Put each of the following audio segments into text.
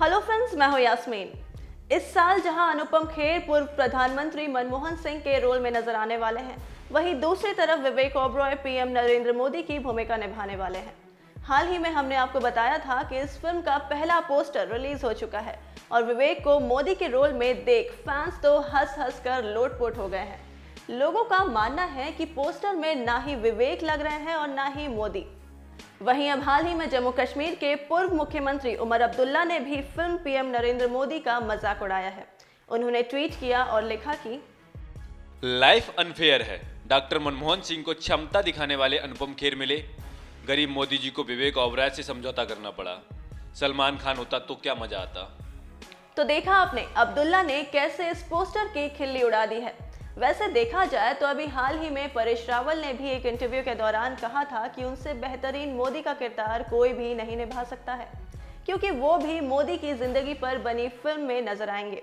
Hello friends मैं हूँ यास्मीन इस साल जहाँ अनुपम खेर पूर्व प्रधानमंत्री मनमोहन सिंह के रोल में नज़र आने वाले हैं, वहीं दूसरी तरफ़ विवेक ओबरॉय पीएम नरेंद्र मोदी की भूमिका निभाने वाले हैं। हाल ही में हमने आपको बताया था कि इस फ़िल्म का पहला पोस्टर रिलीज़ हो चुका है और विवेक को मोदी के रोल में देख फैंस तो हंस हंस कर लोटपोट हो गए हैं। लोगों का मानना है कि पोस्टर में ना ही विवेक लग रहे हैं और ना ही मोदी। वहीं अब हाल ही में जम्मू कश्मीर के पूर्व मुख्यमंत्री उमर अब्दुल्ला ने भी फ़िल्म पीएम नरेंद्र मोदी का मज़ाक उड़ाया है। उन्होंने ट्वीट किया और लिखा कि लाइफ अनफेयर है। डॉक्टर मनमोहन सिंह को क्षमता दिखाने वाले अनुपम खेर मिले। गरीब मोदी जी को विवेक ओबराय से समझौता करना पड़ा। सलमान खान होता तो क्या मज़ा आता? तो देखा आपने अब्दुल्ला ने कैसे इस पोस्टर की खिल्ली उड़ा दी है। वैसे देखा जाए तो अभी हाल ही में परेश रावल ने भी एक इंटरव्यू के दौरान कहा था कि उनसे बेहतरीन मोदी का किरदार कोई भी नहीं निभा सकता है, क्योंकि वो भी मोदी की ज़िंदगी पर बनी फ़िल्म में नज़र आएँगे।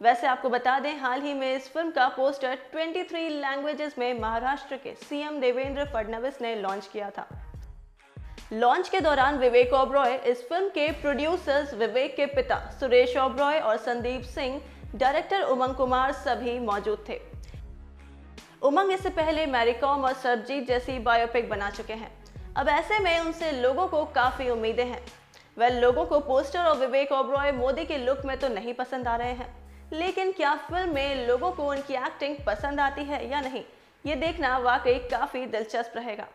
वैसे आपको बता दें, हाल ही में इस फ़िल्म का पोस्टर 23 लैंग्वेजेस में महाराष्ट्र के सीएम देवेंद्र फडणवीस ने लॉन्च किया था। लॉन्च के दौरान विवेक ओब्रॉय, इस फ़िल्म के प्रोड्यूसर्स विवेक के पिता सुरेश ओब्रॉय और संदीप सिंह डायरेक्टर उमंग कुमार सभी मौजूद थे। उमंग इससे पहले मैरीकॉम और सरजीत जैसी बायोपिक बना चुके हैं। अब ऐसे में उनसे लोगों को काफ़ी उम्मीदें हैं। वह लोगों को पोस्टर और विवेक ओब्रॉय मोदी के लुक में तो नहीं पसंद आ रहे हैं। लेकिन क्या फ़िल्म में लोगों को उनकी एक्टिंग पसंद आती है या नहीं, ये देखना वाकई काफ़ी दिलचस्प रहेगा।